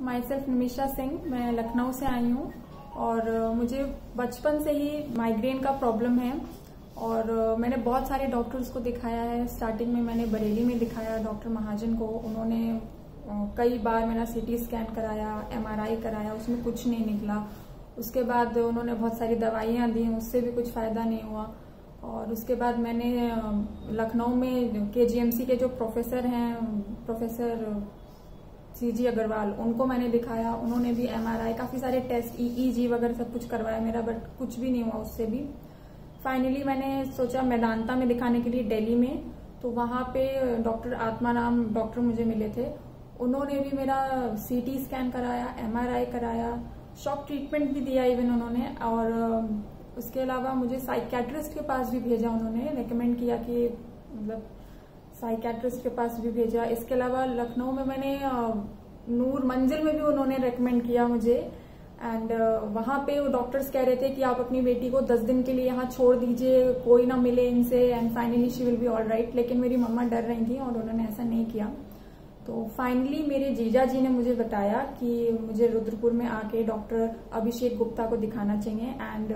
My self Nimisha Singh मैं लखनऊ से आई हूँ और मुझे बचपन से ही माइग्रेन का प्रॉब्लम है और मैंने बहुत सारे डॉक्टर्स को दिखाया है। स्टार्टिंग में मैंने बरेली में दिखाया डॉक्टर महाजन को। उन्होंने कई बार मेरा सीटी स्कैन कराया एमआरआई कराया, उसमें कुछ नहीं निकला। उसके बाद उन्होंने बहुत सारी दवाइयाँ दी, उससे भी कुछ फ़ायदा नहीं हुआ। और उसके बाद मैंने लखनऊ में केजीएमसी के जो प्रोफेसर हैं प्रोफेसर सी जी अग्रवाल उनको मैंने दिखाया, उन्होंने भी एमआरआई काफ़ी सारे टेस्ट ईईजी वगैरह सब कुछ करवाया मेरा बट कुछ भी नहीं हुआ उससे भी। फाइनली मैंने सोचा मैदानता में दिखाने के लिए दिल्ली में तो वहाँ पे डॉक्टर आत्मा नाम डॉक्टर मुझे मिले थे। उन्होंने भी मेरा सीटी स्कैन कराया एमआरआई कराया शॉक ट्रीटमेंट भी दिया इवन उन्होंने, और, उसके अलावा मुझे साइकेट्रिस्ट के पास भी भेजा उन्होंने रिकमेंड किया कि मतलब साइकेट्रिस्ट के पास भी भेजा। इसके अलावा लखनऊ में मैंने नूर मंजिल में भी उन्होंने रेकमेंड किया मुझे। एंड वहाँ पे वो डॉक्टर्स कह रहे थे कि आप अपनी बेटी को दस दिन के लिए यहाँ छोड़ दीजिए, कोई ना मिले इनसे and finally she will be all right लेकिन मेरी मम्मा डर रही थी और उन्होंने ऐसा नहीं किया। तो फाइनली मेरे जीजा जी ने मुझे बताया कि मुझे रुद्रपुर में आके डॉक्टर अभिषेक गुप्ता को दिखाना चाहिए। And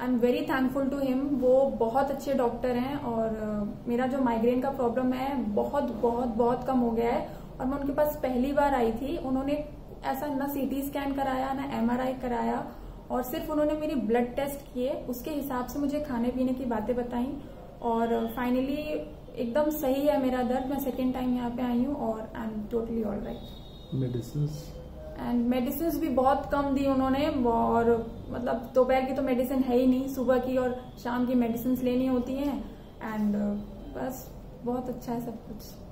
I am very thankful to him वो बहुत अच्छे डॉक्टर हैं और uh, मेरा जो माइग्रेन का प्रॉब्लम है बहुत बहुत बहुत कम हो गया है। और मैं उनके पास पहली बार आई थी। उन्होंने ऐसा ना सीटी स्कैन कराया ना एमआरआई कराया और सिर्फ़ उन्होंने मेरी ब्लड टेस्ट किए। उसके हिसाब से मुझे खाने पीने की बातें बताई। और फाइनली एकदम सही है मेरा दर्द। मैं सेकेंड टाइम यहाँ पे आई हूँ और I am totally all right medicine and medicine भी बहुत कम दी उन्होंने और मतलब दोपहर की तो मेडिसिन है ही नहीं, सुबह की और शाम की मेडिसिन लेनी होती हैं। एंड बस, बहुत अच्छा है सब कुछ।